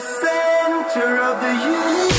center of the universe.